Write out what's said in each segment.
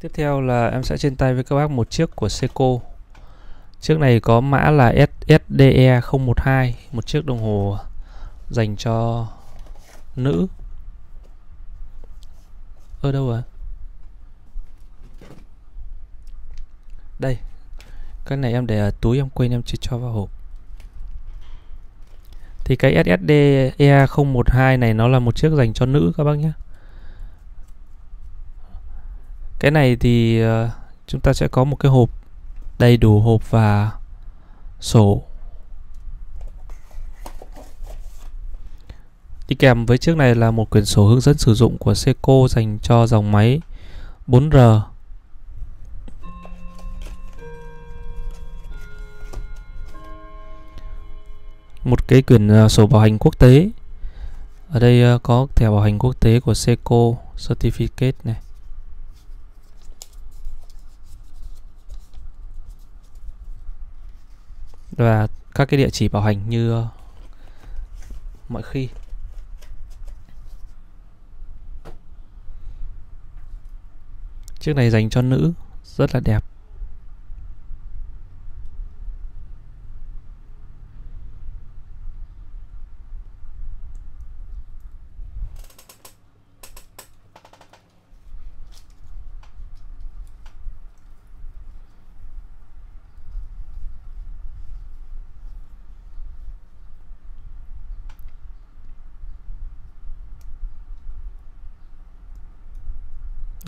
Tiếp theo là em sẽ trên tay với các bác một chiếc của Seiko. Chiếc này có mã là SSDE 012, một chiếc đồng hồ dành cho nữ. Ở đâu à? Đây. Cái này em để ở túi em quên em chưa cho vào hộp. Thì cái SSDE 012 này nó là một chiếc dành cho nữ các bác nhé. Cái này thì uh, chúng ta sẽ có một cái hộp đầy đủ hộp và sổ. Đi kèm với chiếc này là một quyển sổ hướng dẫn sử dụng của Seiko dành cho dòng máy 4R. Một cái quyển ờ, sổ bảo hành quốc tế. Ở đây ờ, có thẻ bảo hành quốc tế của Seiko Certificate này. Và các cái địa chỉ bảo hành như ờ, mọi khi. Chiếc này dành cho nữ, rất là đẹp.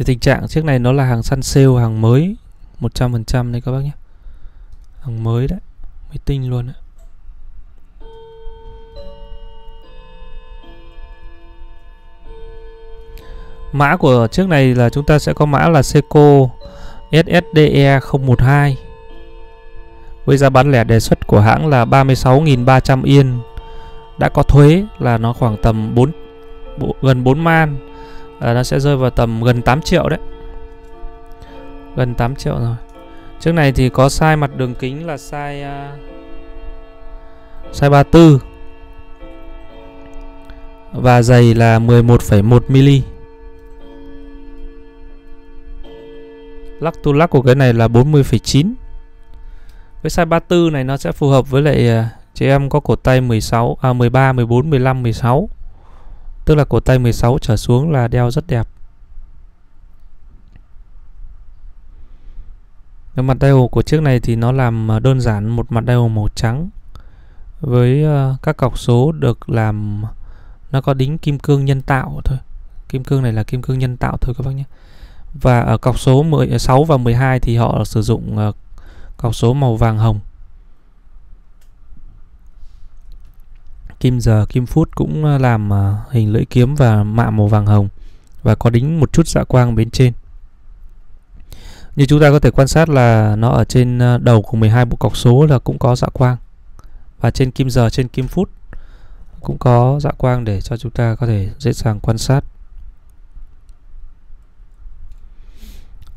Thì tình trạng chiếc này nó là hàng săn sale, hàng mới 100% đấy các bác nhé. Hàng mới đấy Mới tinh luôn đấy. Mã của chiếc này là chúng ta sẽ có mã là Seco SSDE 012 Với giá bán lẻ đề xuất của hãng là 36.300 yên. Đã có thuế là nó khoảng tầm 4 gần 4 man à, nó sẽ rơi vào tầm gần 8 triệu đấy. Gần 8 triệu rồi. Chiếc này thì có size mặt đường kính là size uh, size 34 và dày là 11,1 mm lắc tu lắc của cái này là 40,9 với size 34 này nó sẽ phù hợp với lại uh, chị em có cổ tay 16 à 13 14 15 16 Tức là cổ tay 16 trở xuống là đeo rất đẹp. Cái mặt dial của chiếc này thì nó làm ờ, đơn giản một mặt dial màu trắng với ờ, các cọc số được làm, nó có đính kim cương nhân tạo thôi. Kim cương này là kim cương nhân tạo thôi các bác nhé. Và ở cọc số 16 ờ, và 12 thì họ sử dụng cọc số màu vàng hồng. Kim giờ, kim phút cũng ờ, làm ờ, hình lưỡi kiếm và mạ màu vàng hồng và có đính một chút dạ quang bên trên. Như chúng ta có thể quan sát là nó ở trên ờ, đầu của 12 bộ cọc số là cũng có dạ quang. Và trên kim giờ, trên kim phút cũng có dạ quang để cho chúng ta có thể dễ dàng quan sát.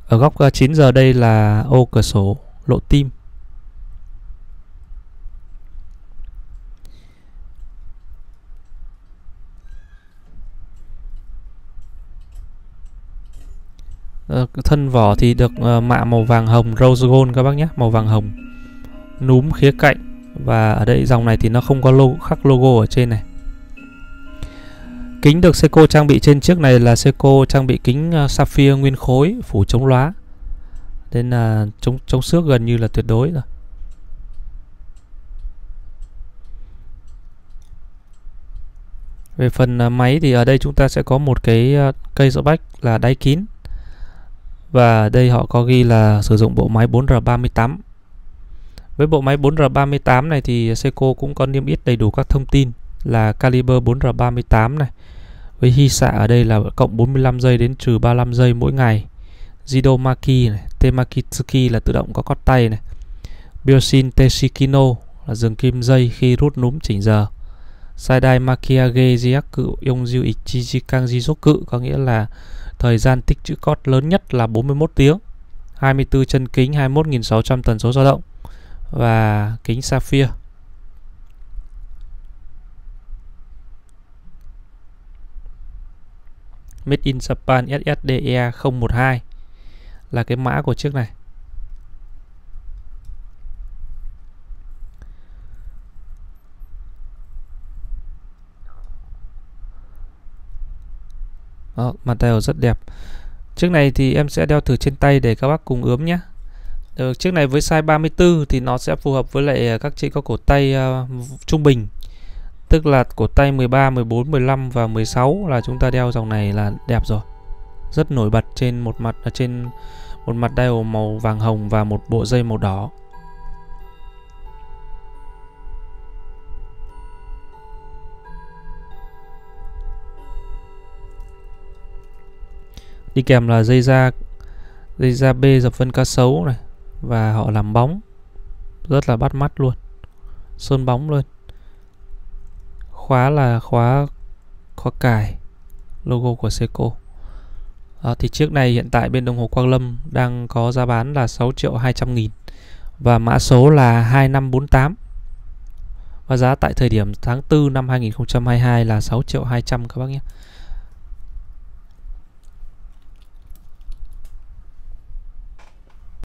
Ở góc 9 giờ đây là ô cửa sổ, lộ tim. Ờ, thân vỏ thì được ờ, mạ màu vàng hồng rose gold các bác nhé màu vàng hồng. Núm khía cạnh và ở đây dòng này thì nó không có logo, khắc logo ở trên này. Kính được Seiko trang bị trên chiếc này là Seiko trang bị kính ờ, sapphire nguyên khối phủ chống lóa nên là chống chống xước gần như là tuyệt đối rồi. Về phần máy thì ở đây chúng ta sẽ có một cái cây dỗ bách là đáy kín và đây họ có ghi là sử dụng bộ máy 4R38 Với bộ máy 4R38 này thì Seiko cũng có niêm yết đầy đủ các thông tin là caliber 4R38 này. Với hy xạ ở đây là cộng 45 giây đến trừ 35 giây mỗi ngày. Jidomaki này, Temakitsuki là tự động có cót tay này. Bioshin Teshikino là dừng kim dây khi rút núm chỉnh giờ. Saidai Makiage Jiaku Yongju Ichiji Kanji Joku có nghĩa là Thời gian tích trữ cót lớn nhất là 41 tiếng 24 chân kính 21.600 tần số dao động, Và kính Sapphire. Made in Japan SSDE 012 là cái mã của chiếc này. Đó, mặt đeo rất đẹp. Chiếc này thì em sẽ đeo thử trên tay để các bác cùng ướm nhé. Được, Chiếc này với size 34 thì nó sẽ phù hợp với lại à, các chị có cổ tay uh, trung bình. Tức là cổ tay 13, 14, 15 và 16 là chúng ta đeo dòng này là đẹp rồi. Rất nổi bật trên một mặt à, trên một mặt dial màu vàng hồng và một bộ dây màu đỏ. Đi kèm là dây da dây da B dập phân cá sấu này và họ làm bóng. Rất là bắt mắt luôn. Sơn bóng luôn. Khóa là khóa khóa cài logo của Seiko. À, thì chiếc này hiện tại bên đồng hồ Quang Lâm đang có giá bán là 6 triệu 200 nghìn và mã số là 2548 và giá tại thời điểm tháng 4 năm 2022 là 6 triệu 200 các bác nhé.